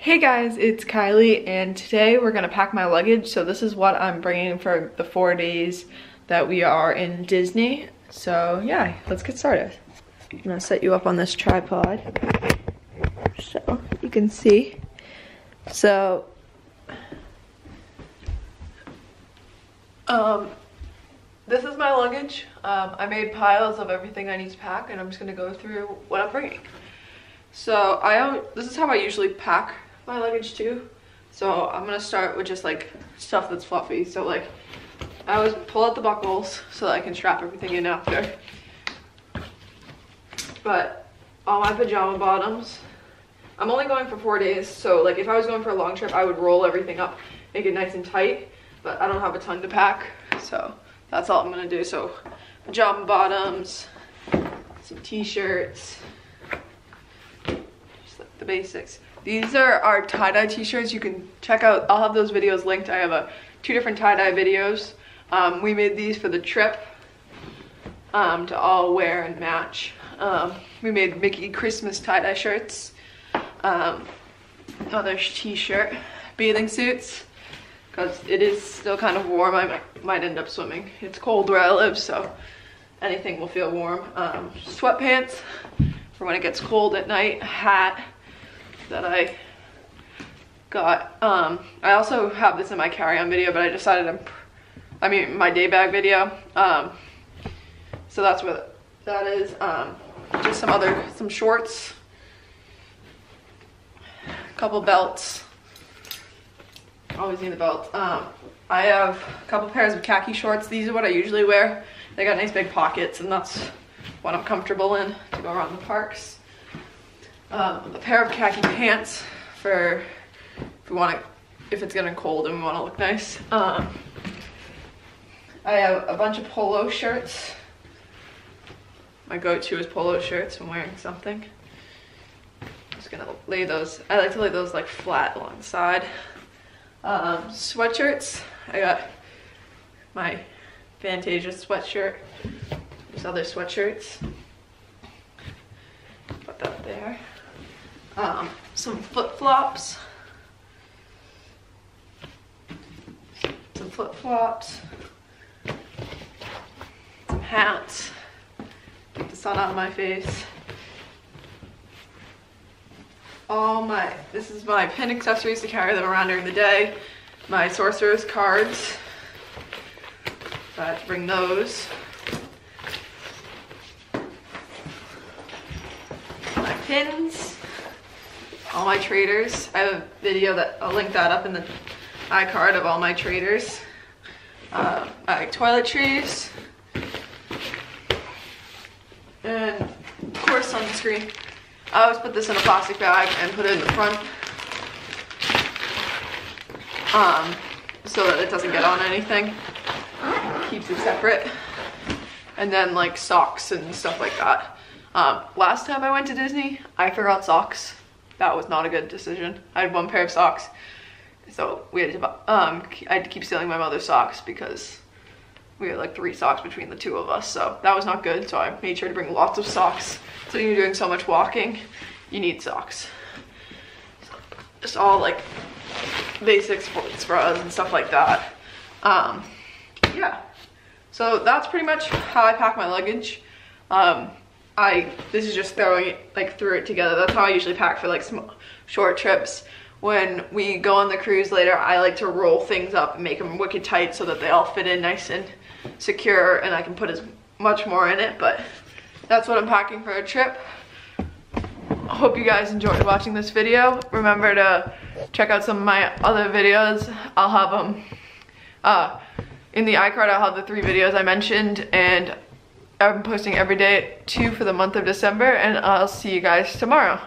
Hey guys, it's Kiley and today we're gonna pack my luggage. So this is what I'm bringing for the four days that we are in Disney. So yeah, let's get started. I'm gonna set you up on this tripod so you can see. So, um, this is my luggage. Um, I made piles of everything I need to pack and I'm just gonna go through what I'm bringing. So I, this is how I usually pack my luggage too. So I'm gonna start with just like stuff that's fluffy. So like I always pull out the buckles so that I can strap everything in after. But all my pajama bottoms, I'm only going for four days. So like if I was going for a long trip, I would roll everything up, make it nice and tight. But I don't have a ton to pack. So that's all I'm gonna do. So pajama bottoms, some t-shirts, just like the basics. These are our tie-dye t-shirts. You can check out, I'll have those videos linked. I have a, two different tie-dye videos. Um, we made these for the trip um, to all wear and match. Um, we made Mickey Christmas tie-dye shirts. Um, another t-shirt, bathing suits, because it is still kind of warm. I might, might, end up swimming. It's cold where I live, so anything will feel warm. Um, sweatpants for when it gets cold at night, hat, that I got. Um, I also have this in my carry-on video, but I decided I'm, I mean, my day bag video. Um, so that's what that is. Um, just some other, some shorts, a couple belts. Always need the belt. Um, I have a couple pairs of khaki shorts. These are what I usually wear. They got nice big pockets and that's what I'm comfortable in to go around the parks um, a pair of khaki pants for if we want to, if it's getting cold and we want to look nice. Um, I have a bunch of polo shirts. My go-to is polo shirts when wearing something. I'm just gonna lay those, I like to lay those like flat alongside. Um, sweatshirts, I got my Fantasia sweatshirt. There's other sweatshirts. Put that there um, some flip-flops, some flip-flops, some hats, get the sun out of my face. All my, this is my pin accessories to carry them around during the day. My sorcerer's cards, I have to bring those. My pins all my traders. I have a video that I'll link that up in the iCard of all my traders. Uh, my toiletries. And of course sunscreen. I always put this in a plastic bag and put it in the front. Um, so that it doesn't get on anything. Keeps it separate. And then like socks and stuff like that. Um, last time I went to Disney, I forgot socks that was not a good decision. I had one pair of socks. So we had to, um, I had to keep stealing my mother's socks because we had like three socks between the two of us. So that was not good. So I made sure to bring lots of socks. So you're doing so much walking, you need socks. So just all like basic sports bras and stuff like that. Um, yeah. So that's pretty much how I pack my luggage. Um, I, this is just throwing it, like through it together. That's how I usually pack for like small, short trips. When we go on the cruise later, I like to roll things up and make them wicked tight so that they all fit in nice and secure and I can put as much more in it. But that's what I'm packing for a trip. Hope you guys enjoyed watching this video. Remember to check out some of my other videos. I'll have them uh, in the iCard. I'll have the three videos I mentioned and I'm posting every day two for the month of December and I'll see you guys tomorrow.